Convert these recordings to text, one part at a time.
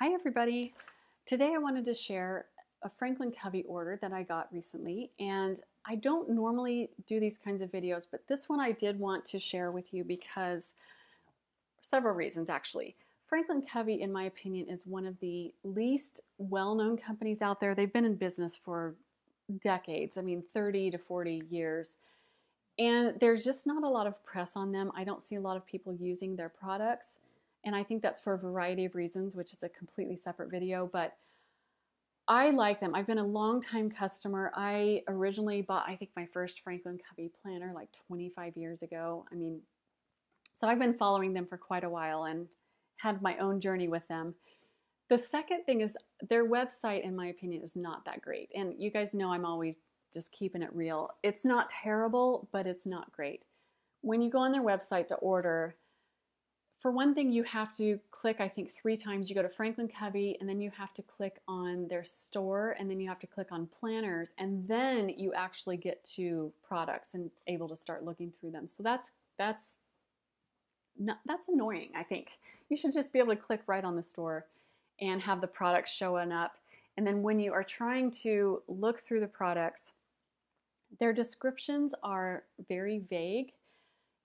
Hi everybody. Today I wanted to share a Franklin Covey order that I got recently and I don't normally do these kinds of videos but this one I did want to share with you because several reasons actually. Franklin Covey in my opinion is one of the least well-known companies out there. They've been in business for decades, I mean 30 to 40 years. And there's just not a lot of press on them. I don't see a lot of people using their products. And I think that's for a variety of reasons, which is a completely separate video. But I like them. I've been a long time customer. I originally bought, I think, my first Franklin Covey planner like 25 years ago. I mean, so I've been following them for quite a while and had my own journey with them. The second thing is their website, in my opinion, is not that great. And you guys know I'm always just keeping it real. It's not terrible, but it's not great. When you go on their website to order, for one thing, you have to click, I think, three times. You go to Franklin Covey, and then you have to click on their store, and then you have to click on planners, and then you actually get to products and able to start looking through them. So that's that's not, that's annoying. I think you should just be able to click right on the store and have the products showing up. And then when you are trying to look through the products, their descriptions are very vague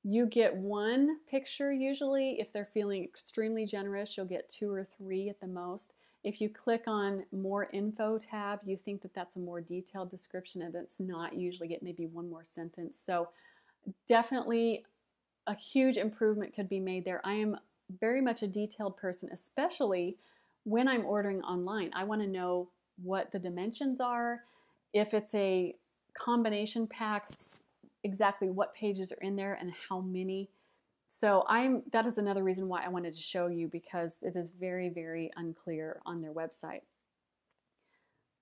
you get one picture usually. If they're feeling extremely generous, you'll get two or three at the most. If you click on more info tab, you think that that's a more detailed description and it's not. You usually get maybe one more sentence. So definitely a huge improvement could be made there. I am very much a detailed person, especially when I'm ordering online. I want to know what the dimensions are. If it's a combination pack, exactly what pages are in there and how many. So I'm that is another reason why I wanted to show you because it is very, very unclear on their website.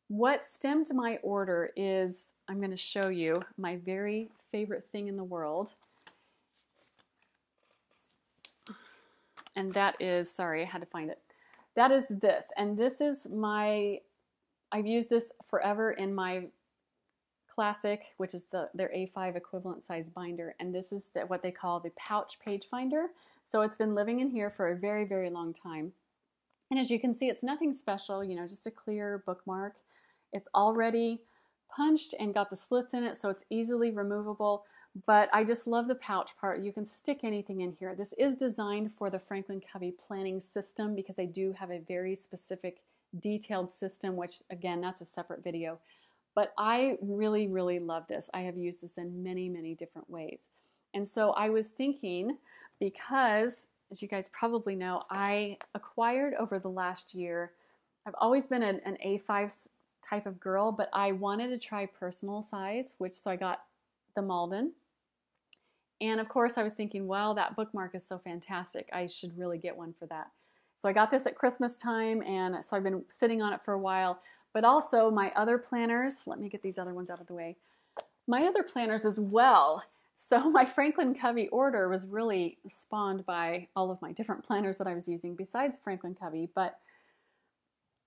What stemmed my order is I'm going to show you my very favorite thing in the world. And that is, sorry, I had to find it. That is this. And this is my, I've used this forever in my Classic, which is the their A5 equivalent size binder, and this is the, what they call the pouch page finder. So it's been living in here for a very, very long time. And as you can see, it's nothing special, you know, just a clear bookmark. It's already punched and got the slits in it, so it's easily removable. But I just love the pouch part. You can stick anything in here. This is designed for the Franklin Covey planning system because they do have a very specific detailed system, which again, that's a separate video. But I really, really love this. I have used this in many, many different ways. And so I was thinking, because as you guys probably know, I acquired over the last year, I've always been an, an A5 type of girl, but I wanted to try personal size, which so I got the Malden. And of course, I was thinking, well, that bookmark is so fantastic. I should really get one for that. So I got this at Christmas time, and so I've been sitting on it for a while but also my other planners. Let me get these other ones out of the way. My other planners as well. So my Franklin Covey order was really spawned by all of my different planners that I was using besides Franklin Covey, but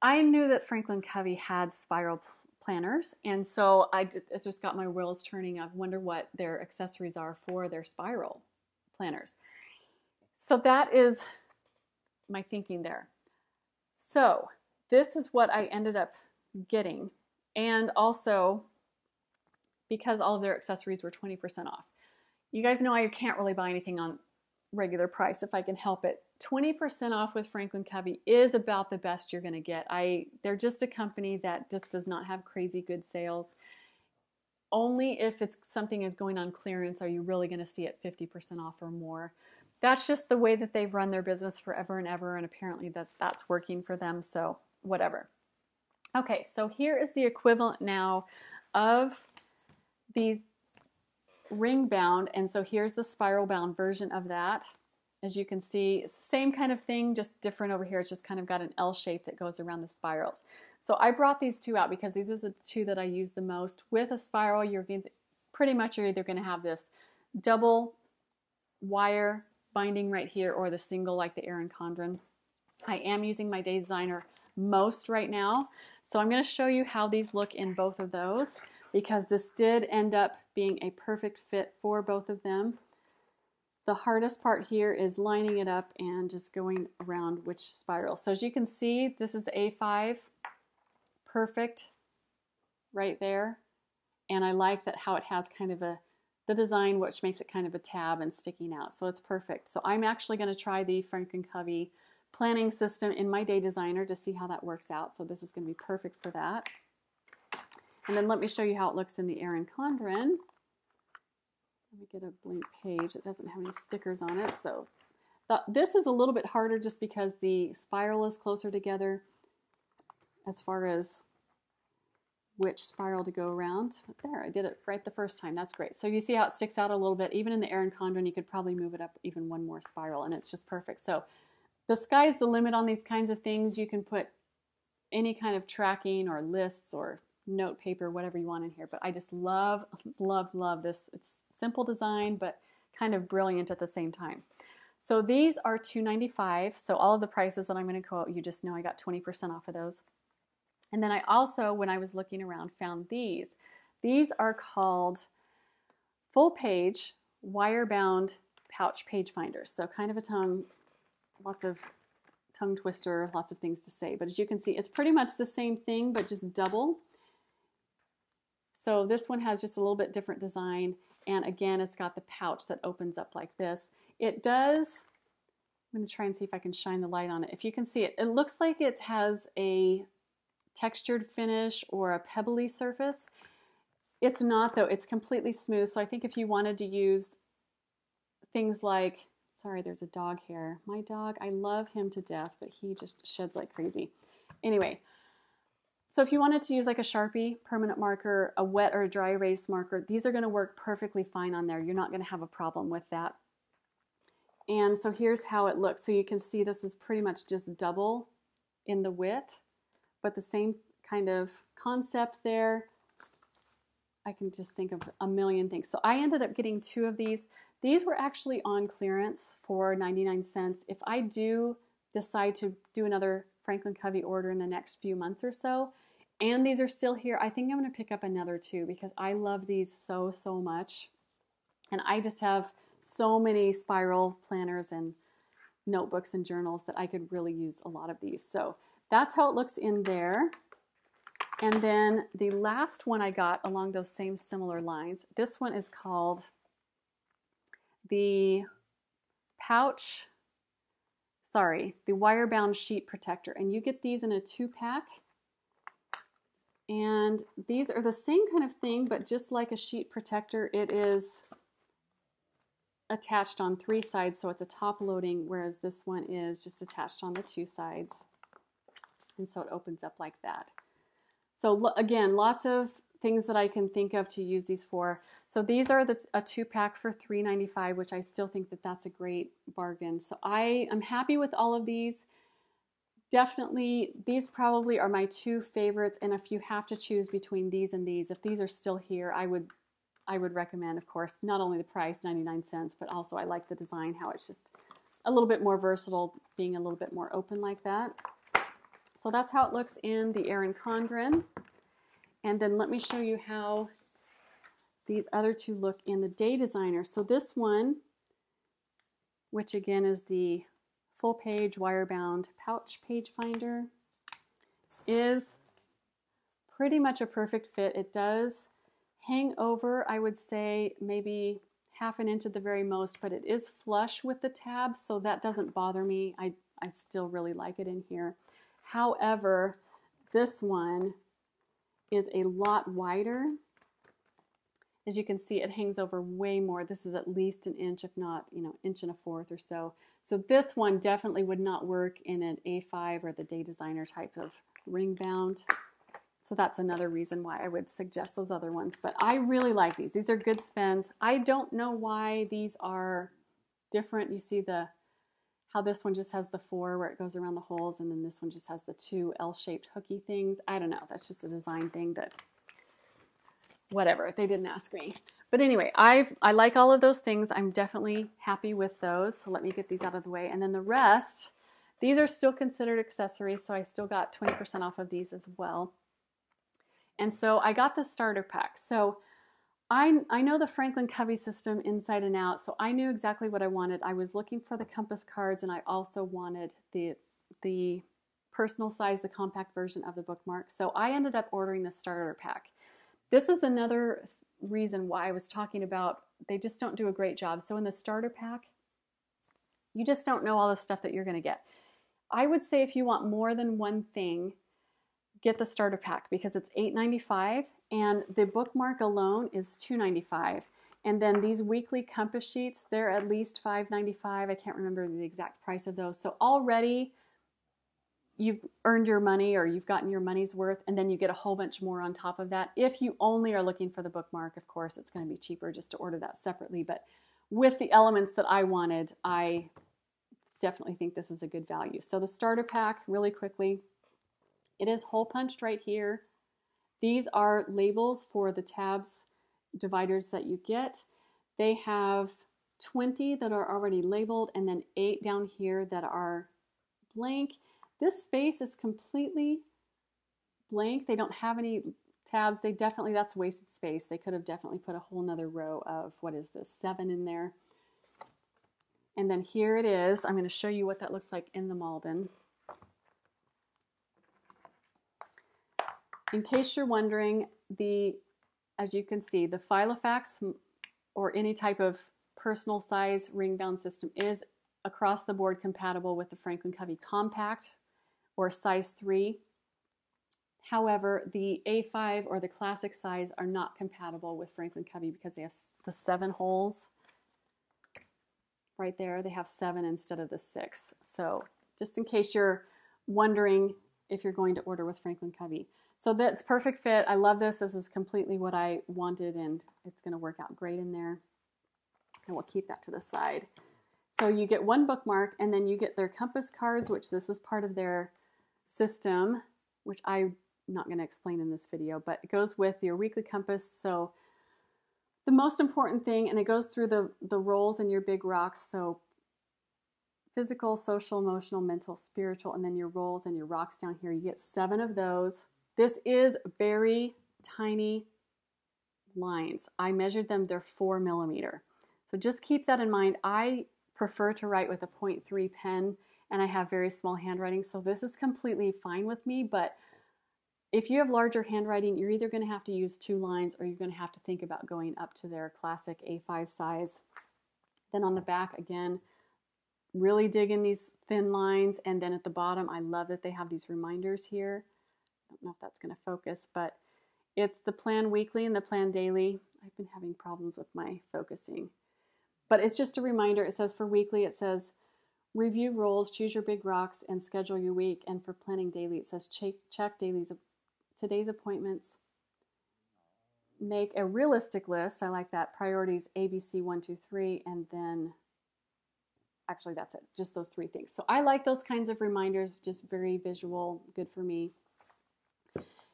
I knew that Franklin Covey had spiral planners, and so I just got my wheels turning. I wonder what their accessories are for their spiral planners. So that is my thinking there. So this is what I ended up getting. And also because all of their accessories were 20% off. You guys know I can't really buy anything on regular price if I can help it. 20% off with Franklin Covey is about the best you're going to get. I they're just a company that just does not have crazy good sales. Only if it's something is going on clearance are you really going to see it 50% off or more. That's just the way that they've run their business forever and ever and apparently that that's working for them, so whatever. Okay, so here is the equivalent now of the ring bound, and so here's the spiral bound version of that. As you can see, it's the same kind of thing, just different over here. It's just kind of got an L shape that goes around the spirals. So I brought these two out because these are the two that I use the most. With a spiral, you're pretty much you're either going to have this double wire binding right here or the single like the Erin Condren. I am using my Day Designer most right now. So I'm going to show you how these look in both of those because this did end up being a perfect fit for both of them. the hardest part here is lining it up and just going around which spiral. So as you can see, this is the A5, perfect right there. And I like that how it has kind of a, the design which makes it kind of a tab and sticking out. So it's perfect. So I'm actually going to try the Franklin Covey planning system in my day designer to see how that works out. So this is going to be perfect for that. And then let me show you how it looks in the Erin Condren. Let me get a blank page. It doesn't have any stickers on it. So the, this is a little bit harder just because the spiral is closer together as far as which spiral to go around. There, I did it right the first time. That's great. So you see how it sticks out a little bit. Even in the Erin Condren, you could probably move it up even one more spiral, and it's just perfect. So the sky's the limit on these kinds of things. You can put any kind of tracking or lists or note paper, whatever you want in here. But I just love, love, love this. It's simple design, but kind of brilliant at the same time. So these are $2.95. So all of the prices that I'm going to quote, you just know I got 20% off of those. And then I also, when I was looking around, found these. These are called full page wire bound pouch page finders. So kind of a tongue, lots of tongue twister, lots of things to say. But as you can see, it's pretty much the same thing, but just double. So this one has just a little bit different design. And again, it's got the pouch that opens up like this. It does, I'm going to try and see if I can shine the light on it. If you can see it, it looks like it has a textured finish or a pebbly surface. It's not though, it's completely smooth. So I think if you wanted to use things like, sorry, there's a dog here. My dog, I love him to death, but he just sheds like crazy. Anyway, so if you wanted to use like a Sharpie permanent marker, a wet or a dry erase marker, these are going to work perfectly fine on there. You're not going to have a problem with that. And so here's how it looks. So you can see this is pretty much just double in the width, but the same kind of concept there. I can just think of a million things. So I ended up getting two of these. These were actually on clearance for 99 cents. If I do decide to do another Franklin Covey order in the next few months or so, and these are still here, I think I'm going to pick up another two because I love these so, so much. And I just have so many spiral planners and notebooks and journals that I could really use a lot of these. So that's how it looks in there. And then the last one I got along those same similar lines, this one is called the Pouch sorry, the wire bound sheet protector. And you get these in a two pack. And these are the same kind of thing, but just like a sheet protector, it is attached on three sides. So it's a top loading, whereas this one is just attached on the two sides. And so it opens up like that. So again, lots of things that I can think of to use these for. So these are the, a two pack for $3.95, which I still think that that's a great bargain. So I am happy with all of these. Definitely, these probably are my two favorites. And if you have to choose between these and these, if these are still here, I would I would recommend, of course, not only the price, 99 cents, but also I like the design, how it's just a little bit more versatile, being a little bit more open like that. So that's how it looks in the Erin Condren. And then let me show you how these other two look in the Day Designer. So this one, which again is the full page wire bound pouch page finder, is pretty much a perfect fit. It does hang over, I would say maybe half an inch at the very most, but it is flush with the tab, so that doesn't bother me. I, I still really like it in here. However, this one is a lot wider. As you can see, it hangs over way more. This is at least an inch, if not, you know, inch and a fourth or so. So this one definitely would not work in an A5 or the Day Designer type of ring bound. So that's another reason why I would suggest those other ones. But I really like these. These are good spends. I don't know why these are different. You see the how this one just has the four where it goes around the holes and then this one just has the two L-shaped hooky things. I don't know. That's just a design thing that whatever. They didn't ask me. But anyway, I've I like all of those things. I'm definitely happy with those. So let me get these out of the way. And then the rest, these are still considered accessories, so I still got 20% off of these as well. And so I got the starter pack. So I, I know the Franklin Covey system inside and out, so I knew exactly what I wanted. I was looking for the compass cards, and I also wanted the the personal size, the compact version of the bookmark. So I ended up ordering the starter pack. This is another reason why I was talking about they just don't do a great job. So in the starter pack, you just don't know all the stuff that you're going to get. I would say if you want more than one thing, get the starter pack because it's $8.95 and the bookmark alone is $2.95. And then these weekly compass sheets, they're at least $5.95. I can't remember the exact price of those. So already you've earned your money or you've gotten your money's worth, and then you get a whole bunch more on top of that. If you only are looking for the bookmark, of course, it's going to be cheaper just to order that separately. But with the elements that I wanted, I definitely think this is a good value. So the starter pack, really quickly, it is hole punched right here. These are labels for the tabs dividers that you get. They have 20 that are already labeled and then eight down here that are blank. This space is completely blank. They don't have any tabs. They definitely, that's wasted space. They could have definitely put a whole nother row of, what is this, seven in there. And then here it is. I'm going to show you what that looks like in the Malden. In case you're wondering, the as you can see, the Filofax or any type of personal size ring bound system is across the board compatible with the Franklin Covey Compact or size 3. However, the A5 or the classic size are not compatible with Franklin Covey because they have the seven holes right there. They have seven instead of the six. So just in case you're wondering if you're going to order with Franklin Covey. So that's perfect fit. I love this. This is completely what I wanted and it's going to work out great in there. And we'll keep that to the side. So you get one bookmark and then you get their compass cards, which this is part of their system, which I'm not going to explain in this video, but it goes with your weekly compass. So the most important thing, and it goes through the, the roles in your big rocks. So physical, social, emotional, mental, spiritual, and then your roles and your rocks down here. You get seven of those. This is very tiny lines. I measured them, they're four millimeter. So just keep that in mind. I prefer to write with a 0.3 pen and I have very small handwriting, so this is completely fine with me, but if you have larger handwriting, you're either going to have to use two lines or you're going to have to think about going up to their classic A5 size. Then on the back, again, really dig in these thin lines. And then at the bottom, I love that they have these reminders here don't know if that's going to focus, but it's the plan weekly and the plan daily. I've been having problems with my focusing. But it's just a reminder. It says for weekly, it says review roles, choose your big rocks, and schedule your week. And for planning daily, it says check, check dailies, today's appointments. Make a realistic list. I like that. Priorities ABC one, two, three, and then actually that's it. Just those three things. So I like those kinds of reminders, just very visual, good for me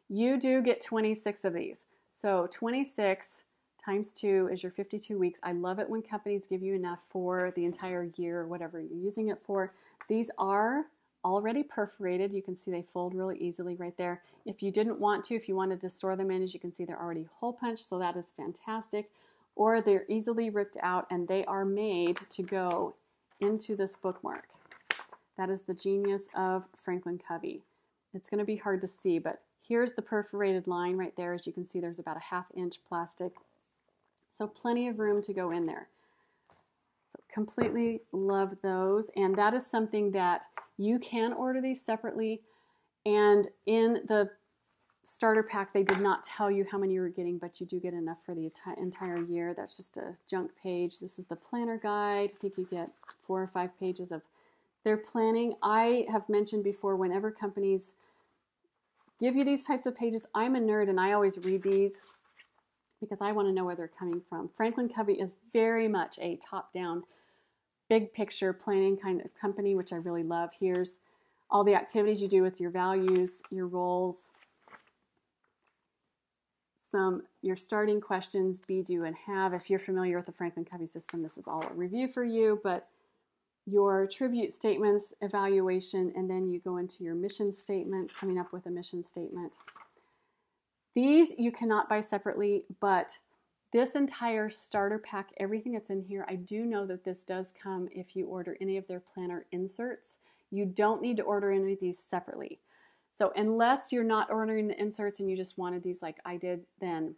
you do get 26 of these. So 26 times 2 is your 52 weeks. I love it when companies give you enough for the entire year or whatever you're using it for. These are already perforated. You can see they fold really easily right there. If you didn't want to, if you wanted to store them in, as you can see, they're already hole punched, so that is fantastic. Or they're easily ripped out and they are made to go into this bookmark. That is the genius of Franklin Covey. It's going to be hard to see, but Here's the perforated line right there. As you can see, there's about a half inch plastic. So plenty of room to go in there. So completely love those. And that is something that you can order these separately. And in the starter pack, they did not tell you how many you were getting, but you do get enough for the entire year. That's just a junk page. This is the planner guide. I think you get four or five pages of their planning. I have mentioned before, whenever companies give you these types of pages. I'm a nerd and I always read these because I want to know where they're coming from. Franklin Covey is very much a top down, big picture planning kind of company, which I really love. Here's all the activities you do with your values, your roles, some your starting questions, be, do, and have. If you're familiar with the Franklin Covey system, this is all a review for you, but your tribute statements, evaluation, and then you go into your mission statement, coming up with a mission statement. These you cannot buy separately, but This entire starter pack, everything that's in here, I do know that this does come if you order any of their planner inserts. You don't need to order any of these separately. So unless you're not ordering the inserts and you just wanted these like I did, then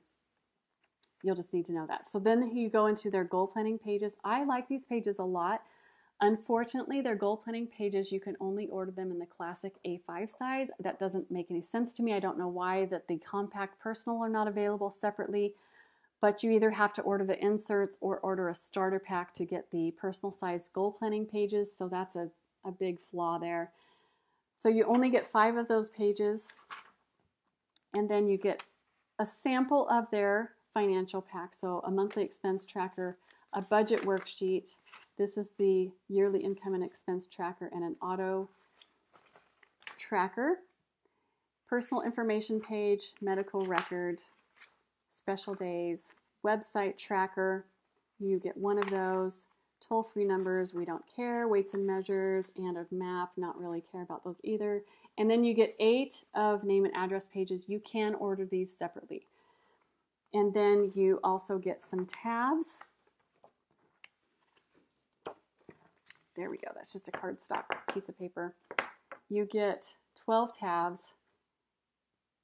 you'll just need to know that. So then you go into their goal planning pages. I like these pages a lot. Unfortunately, their goal planning pages, you can only order them in the classic A5 size. That doesn't make any sense to me. I don't know why that the compact personal are not available separately, but you either have to order the inserts or order a starter pack to get the personal size goal planning pages. So that's a, a big flaw there. So you only get five of those pages, and then you get a sample of their financial pack. So a monthly expense tracker, a budget worksheet. This is the yearly income and expense tracker and an auto tracker. Personal information page, medical record, special days, website tracker. You get one of those. Toll free numbers, we don't care. Weights and measures, and a map, not really care about those either. And then you get eight of name and address pages. You can order these separately. And then you also get some tabs. There we go. That's just a cardstock piece of paper. You get 12 tabs.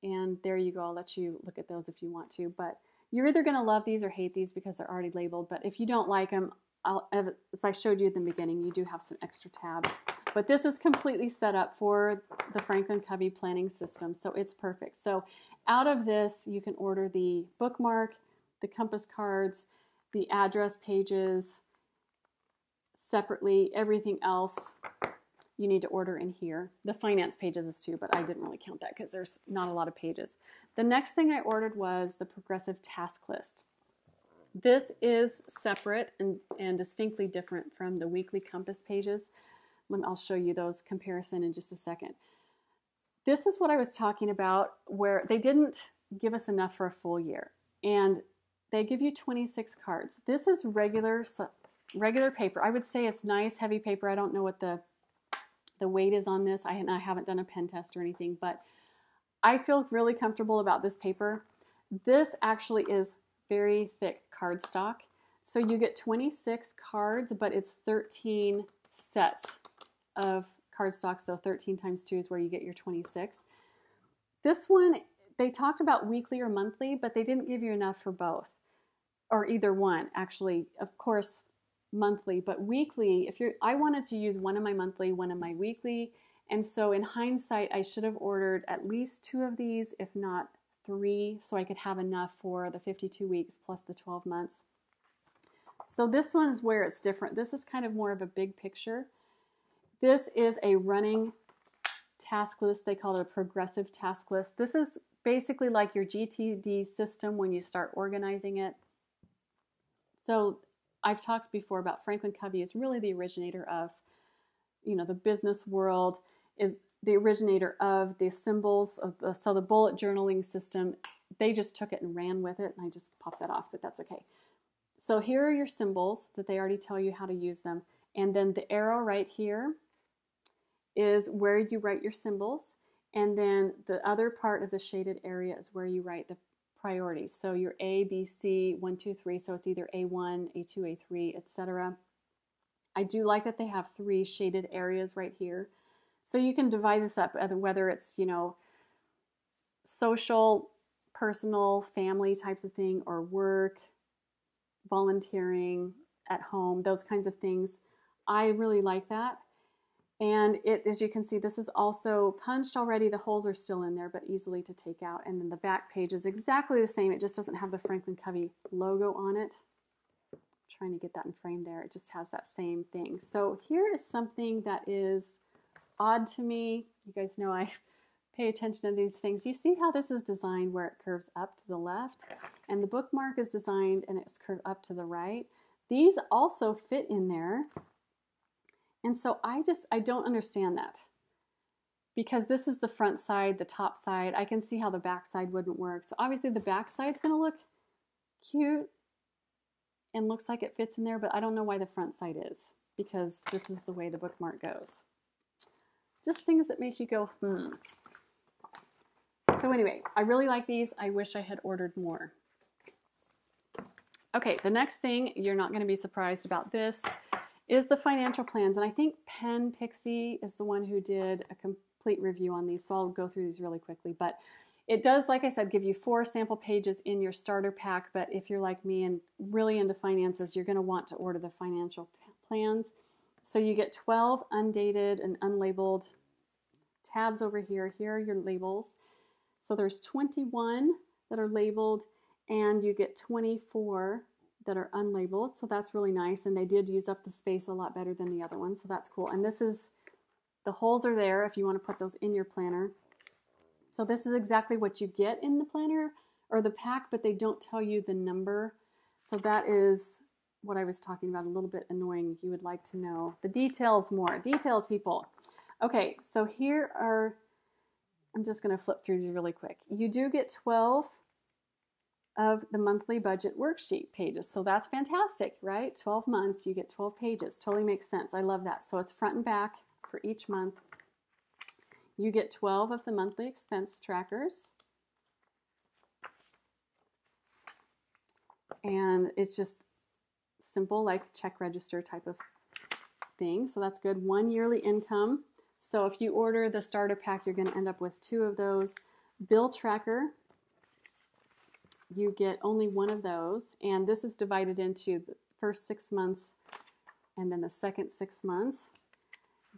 And there you go. I'll let you look at those if you want to. But you're either going to love these or hate these because they're already labeled. But if you don't like them, I'll, as I showed you at the beginning, you do have some extra tabs. But this is completely set up for the Franklin Covey planning system, so it's perfect. So out of this, you can order the bookmark, the compass cards, the address pages separately. Everything else you need to order in here. The finance pages is too, but I didn't really count that because there's not a lot of pages. The next thing I ordered was the progressive task list. This is separate and, and distinctly different from the weekly compass pages. I'll show you those comparison in just a second. This is what I was talking about where they didn't give us enough for a full year. And they give you 26 cards. This is regular regular paper. I would say it's nice heavy paper. I don't know what the the weight is on this. I, I haven't done a pen test or anything, but I feel really comfortable about this paper. This actually is very thick cardstock. So you get 26 cards, but it's 13 sets of cardstock. So 13 times 2 is where you get your 26. This one, they talked about weekly or monthly, but they didn't give you enough for both or either one. Actually, of course, monthly, but weekly, if you're, I wanted to use one of my monthly, one of my weekly. And so in hindsight, I should have ordered at least two of these, if not three, so I could have enough for the 52 weeks plus the 12 months. So this one is where it's different. This is kind of more of a big picture. This is a running task list. They call it a progressive task list. This is basically like your GTD system when you start organizing it. So I've talked before about Franklin Covey is really the originator of, you know, the business world is the originator of the symbols of the, so the bullet journaling system. They just took it and ran with it, and I just popped that off, but that's okay. So here are your symbols that they already tell you how to use them. And then the arrow right here is where you write your symbols. And then the other part of the shaded area is where you write the priorities. So your A, B, C, 1, 2, 3. So it's either A1, A2, A3, etc. I do like that they have three shaded areas right here. So you can divide this up, uh, whether it's, you know, social, personal, family types of thing, or work, volunteering, at home, those kinds of things. I really like that. And it, as you can see, this is also punched already. The holes are still in there, but easily to take out. And then the back page is exactly the same. It just doesn't have the Franklin Covey logo on it. I'm trying to get that in frame there. It just has that same thing. So here is something that is odd to me. You guys know I pay attention to these things. You see how this is designed where it curves up to the left? And the bookmark is designed and it's curved up to the right. These also fit in there. And so I just, I don't understand that. Because this is the front side, the top side. I can see how the back side wouldn't work. So obviously the back side's gonna look cute and looks like it fits in there, but I don't know why the front side is because this is the way the bookmark goes just things that make you go, hmm. So anyway, I really like these. I wish I had ordered more. Okay, the next thing, you're not going to be surprised about this, is the financial plans. And I think Pen Pixie is the one who did a complete review on these, so I'll go through these really quickly. But it does, like I said, give you four sample pages in your starter pack. But if you're like me and really into finances, you're going to want to order the financial plans. So you get 12 undated and unlabeled tabs over here. Here are your labels. So there's 21 that are labeled, and you get 24 that are unlabeled. So that's really nice. And they did use up the space a lot better than the other ones. So that's cool. And this is, the holes are there if you want to put those in your planner. So this is exactly what you get in the planner or the pack, but they don't tell you the number. So that is what I was talking about, a little bit annoying. You would like to know the details more. Details, people. Okay, so here are, I'm just going to flip through these really quick. You do get 12 of the monthly budget worksheet pages. So that's fantastic, right? 12 months, you get 12 pages. Totally makes sense. I love that. So it's front and back for each month. You get 12 of the monthly expense trackers. And it's just simple, like check register type of thing. So that's good. One yearly income. So if you order the starter pack, you're going to end up with two of those. Bill tracker. You get only one of those. And this is divided into the first six months and then the second six months.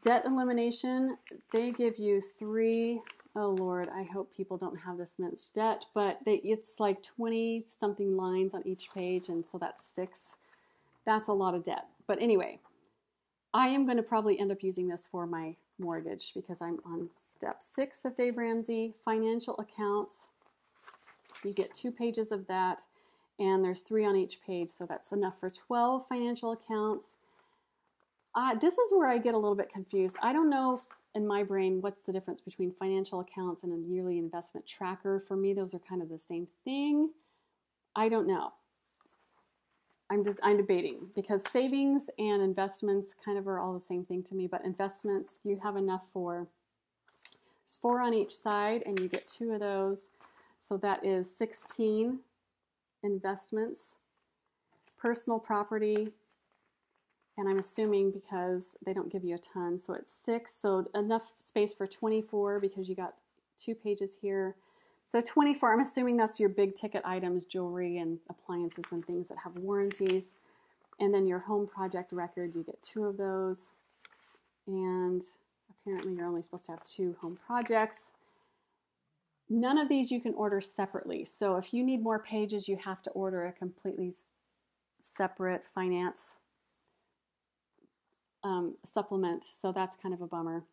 Debt elimination, they give you three. Oh Lord, I hope people don't have this much debt, but they, it's like 20 something lines on each page, and so that's six. That's a lot of debt. But anyway, I am going to probably end up using this for my mortgage because I'm on step six of Dave Ramsey financial accounts. You get two pages of that, and there's three on each page, so that's enough for 12 financial accounts. Uh, this is where I get a little bit confused. I don't know in my brain what's the difference between financial accounts and a yearly investment tracker. For me, those are kind of the same thing. I don't know. I'm just I'm debating because savings and investments kind of are all the same thing to me. But investments, you have enough for there's four on each side, and you get two of those. So that is 16 investments. Personal property, and I'm assuming because they don't give you a ton, so it's six, so enough space for 24 because you got two pages here. So 24, I'm assuming that's your big ticket items, jewelry and appliances and things that have warranties. And then your home project record, you get two of those. And apparently you're only supposed to have two home projects. None of these you can order separately. So if you need more pages, you have to order a completely separate finance um, supplement, so that's kind of a bummer.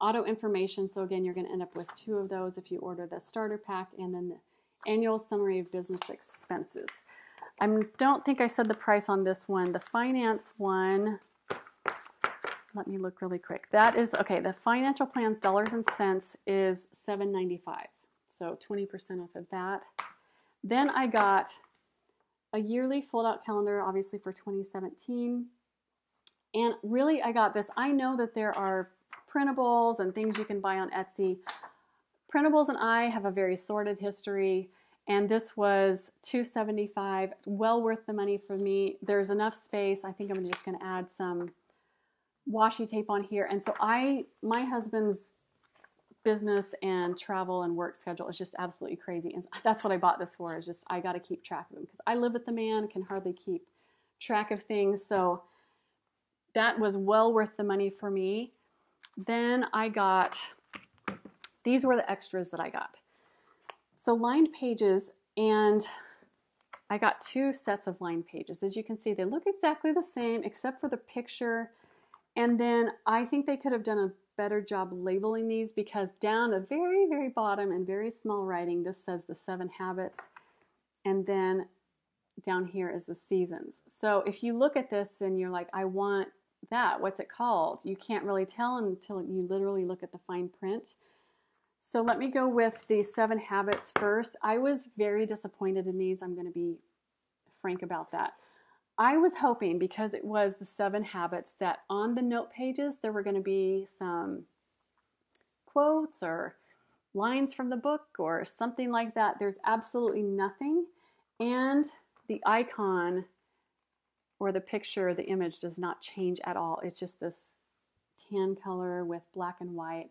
Auto information, so again, you're going to end up with two of those if you order the starter pack, and then the annual summary of business expenses. I don't think I said the price on this one. The finance one, let me look really quick. That is, okay, the financial plans Dollars and Sense is $7.95. So 20% off of that. Then I got a yearly fold out calendar, obviously for 2017. And really, I got this. I know that there are printables and things you can buy on Etsy. Printables and I have a very sordid history, and this was 275 well worth the money for me. There's enough space. I think I'm just going to add some washi tape on here. And so I, my husband's business and travel and work schedule is just absolutely crazy. And that's what I bought this for. Is just I got to keep track of him because I live with the man, can hardly keep track of things. So that was well worth the money for me. Then I got, these were the extras that I got. So lined pages, and I got two sets of lined pages. As you can see, they look exactly the same except for the picture. And then I think they could have done a better job labeling these because down the very, very bottom in very small writing, this says the seven habits. And then down here is the seasons. So if you look at this and you're like, I want that? What's it called? You can't really tell until you literally look at the fine print. So let me go with the seven habits first. I was very disappointed in these. I'm going to be frank about that. I was hoping because it was the seven habits that on the note pages there were going to be some quotes or lines from the book or something like that. There's absolutely nothing. And the icon or the picture, the image does not change at all. It's just this tan color with black and white.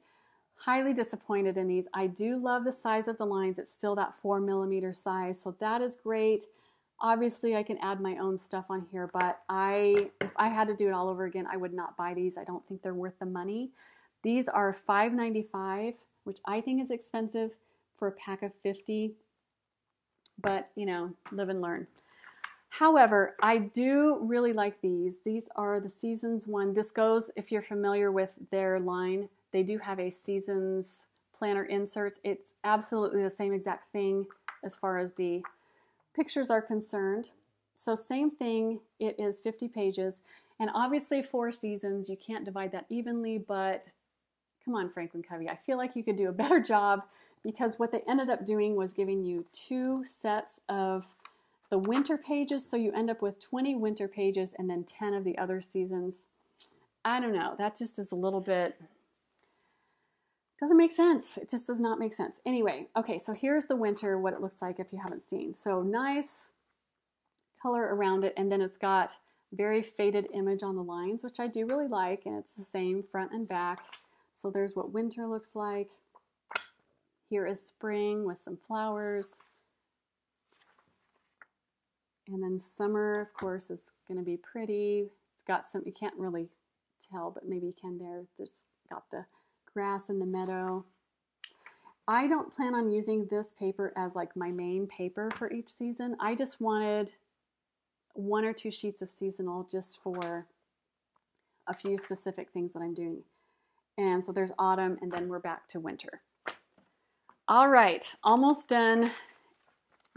Highly disappointed in these. I do love the size of the lines. It's still that four millimeter size, so that is great. Obviously, I can add my own stuff on here, but I, if I had to do it all over again, I would not buy these. I don't think they're worth the money. These are $5.95, which I think is expensive for a pack of 50, but you know, live and learn. However, I do really like these. These are the Seasons one. This goes, if you're familiar with their line, they do have a Seasons planner inserts. It's absolutely the same exact thing as far as the pictures are concerned. So same thing, it is 50 pages. And obviously four seasons, you can't divide that evenly, but come on, Franklin Covey. I feel like you could do a better job because what they ended up doing was giving you two sets of the winter pages, so you end up with 20 winter pages and then 10 of the other seasons. I don't know, that just is a little bit, doesn't make sense. It just does not make sense. Anyway, okay, so here's the winter, what it looks like if you haven't seen. So nice color around it, and then it's got very faded image on the lines, which I do really like, and it's the same front and back. So there's what winter looks like. Here is spring with some flowers. And then summer, of course, is going to be pretty. It's got some, you can't really tell, but maybe you can there. There's got the grass in the meadow. I don't plan on using this paper as like my main paper for each season. I just wanted one or two sheets of seasonal just for a few specific things that I'm doing. And so there's autumn and then we're back to winter. All right, almost done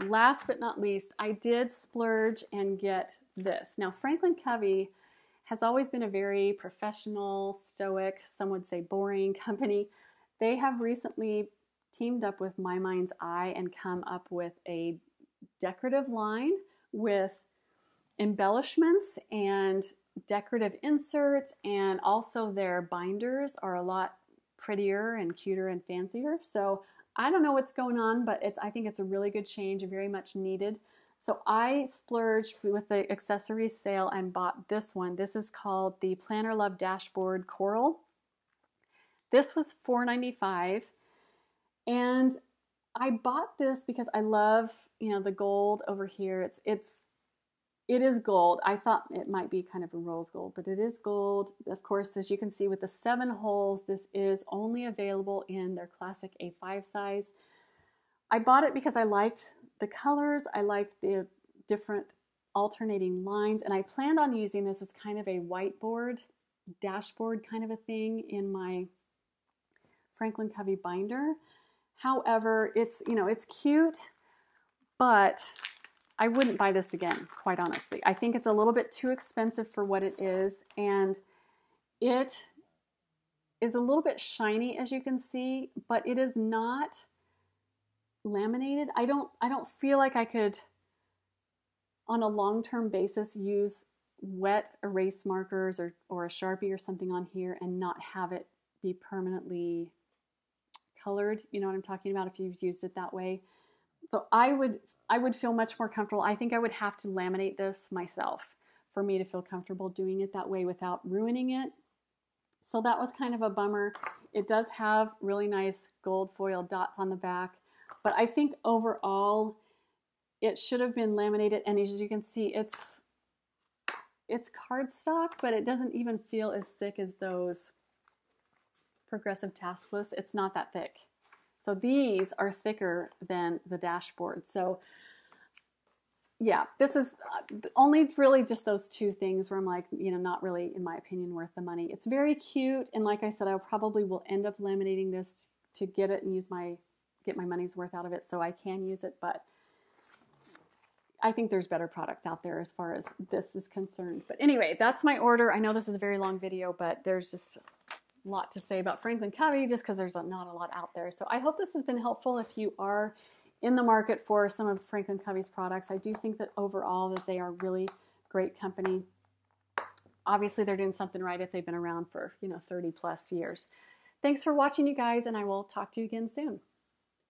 last but not least, I did splurge and get this. Now, Franklin Covey has always been a very professional, stoic, some would say boring company. They have recently teamed up with My Mind's Eye and come up with a decorative line with embellishments and decorative inserts, and also their binders are a lot prettier and cuter and fancier. So I don't know what's going on, but it's I think it's a really good change, very much needed. So I splurged with the accessories sale and bought this one. This is called the Planner Love Dashboard Coral. This was $4.95 and I bought this because I love, you know, the gold over here. It's it's it is gold. I thought it might be kind of a rose gold, but it is gold. Of course, as you can see with the seven holes, this is only available in their classic A5 size. I bought it because I liked the colors, I liked the different alternating lines, and I planned on using this as kind of a whiteboard, dashboard kind of a thing in my Franklin Covey binder. However, it's, you know, it's cute, but I wouldn't buy this again, quite honestly. I think it's a little bit too expensive for what it is, and it is a little bit shiny, as you can see, but it is not laminated. I don't, I don't feel like I could, on a long-term basis, use wet erase markers or, or a Sharpie or something on here and not have it be permanently colored. You know what I'm talking about if you've used it that way. So I would I would feel much more comfortable. I think I would have to laminate this myself for me to feel comfortable doing it that way without ruining it. So that was kind of a bummer. It does have really nice gold foil dots on the back, but I think overall it should have been laminated. And as you can see, it's it's cardstock, but it doesn't even feel as thick as those progressive task lists. It's not that thick. So these are thicker than the dashboard. So yeah, this is uh, only really just those two things where I'm like, you know, not really, in my opinion, worth the money. It's very cute, and like I said, I probably will end up laminating this to get it and use my get my money's worth out of it, so I can use it. But I think there's better products out there as far as this is concerned. But anyway, that's my order. I know this is a very long video, but there's just a lot to say about Franklin Covey just because there's not a lot out there. So I hope this has been helpful if you are in the market for some of Franklin Covey's products. I do think that overall that they are really great company. Obviously they're doing something right if they've been around for, you know, 30 plus years. Thanks for watching you guys and I will talk to you again soon.